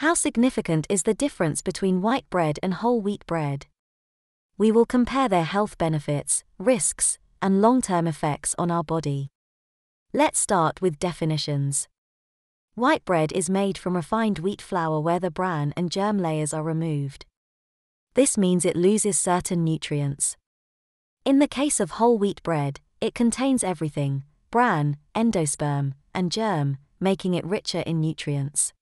How significant is the difference between white bread and whole wheat bread? We will compare their health benefits, risks, and long term effects on our body. Let's start with definitions. White bread is made from refined wheat flour where the bran and germ layers are removed. This means it loses certain nutrients. In the case of whole wheat bread, it contains everything bran, endosperm, and germ, making it richer in nutrients.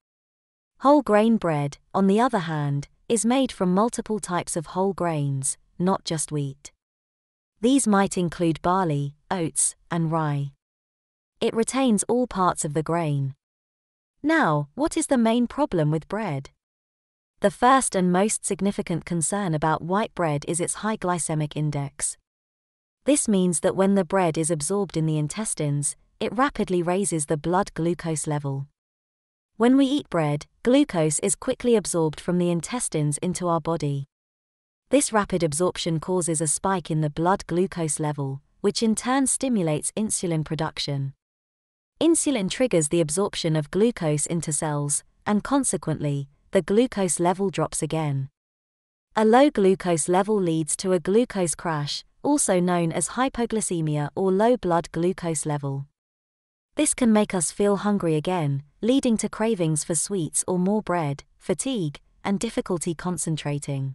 Whole grain bread, on the other hand, is made from multiple types of whole grains, not just wheat. These might include barley, oats, and rye. It retains all parts of the grain. Now, what is the main problem with bread? The first and most significant concern about white bread is its high glycemic index. This means that when the bread is absorbed in the intestines, it rapidly raises the blood glucose level. When we eat bread, glucose is quickly absorbed from the intestines into our body. This rapid absorption causes a spike in the blood glucose level, which in turn stimulates insulin production. Insulin triggers the absorption of glucose into cells, and consequently, the glucose level drops again. A low glucose level leads to a glucose crash, also known as hypoglycemia or low blood glucose level. This can make us feel hungry again, leading to cravings for sweets or more bread, fatigue, and difficulty concentrating.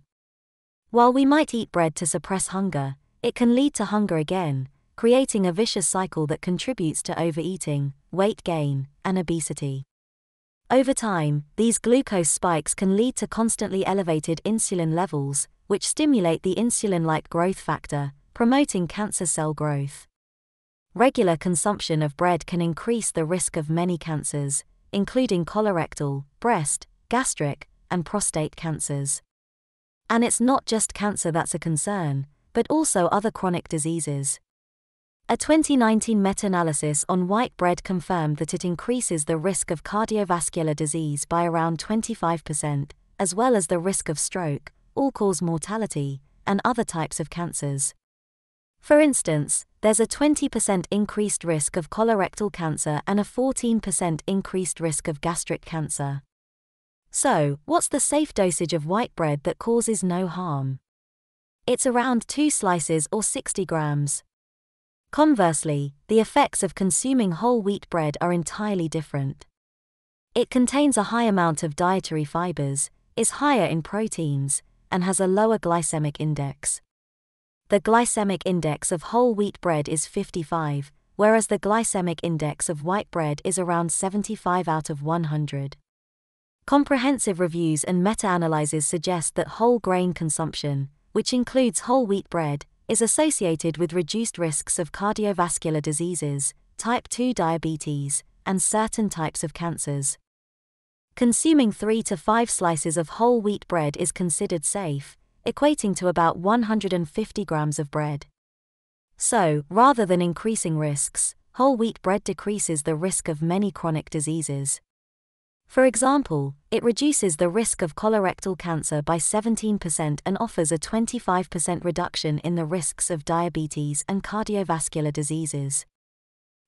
While we might eat bread to suppress hunger, it can lead to hunger again, creating a vicious cycle that contributes to overeating, weight gain, and obesity. Over time, these glucose spikes can lead to constantly elevated insulin levels, which stimulate the insulin like growth factor, promoting cancer cell growth. Regular consumption of bread can increase the risk of many cancers, including colorectal, breast, gastric, and prostate cancers. And it's not just cancer that's a concern, but also other chronic diseases. A 2019 meta analysis on white bread confirmed that it increases the risk of cardiovascular disease by around 25%, as well as the risk of stroke, all cause mortality, and other types of cancers. For instance, there's a 20% increased risk of colorectal cancer and a 14% increased risk of gastric cancer. So, what's the safe dosage of white bread that causes no harm? It's around 2 slices or 60 grams. Conversely, the effects of consuming whole wheat bread are entirely different. It contains a high amount of dietary fibers, is higher in proteins, and has a lower glycemic index the glycemic index of whole wheat bread is 55, whereas the glycemic index of white bread is around 75 out of 100. Comprehensive reviews and meta analyses suggest that whole grain consumption, which includes whole wheat bread, is associated with reduced risks of cardiovascular diseases, type 2 diabetes, and certain types of cancers. Consuming 3 to 5 slices of whole wheat bread is considered safe, equating to about 150 grams of bread. So, rather than increasing risks, whole wheat bread decreases the risk of many chronic diseases. For example, it reduces the risk of colorectal cancer by 17% and offers a 25% reduction in the risks of diabetes and cardiovascular diseases.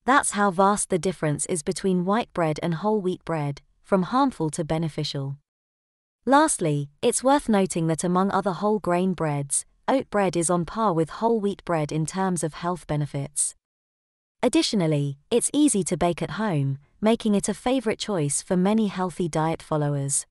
That's how vast the difference is between white bread and whole wheat bread, from harmful to beneficial. Lastly, it's worth noting that among other whole grain breads, oat bread is on par with whole wheat bread in terms of health benefits. Additionally, it's easy to bake at home, making it a favorite choice for many healthy diet followers.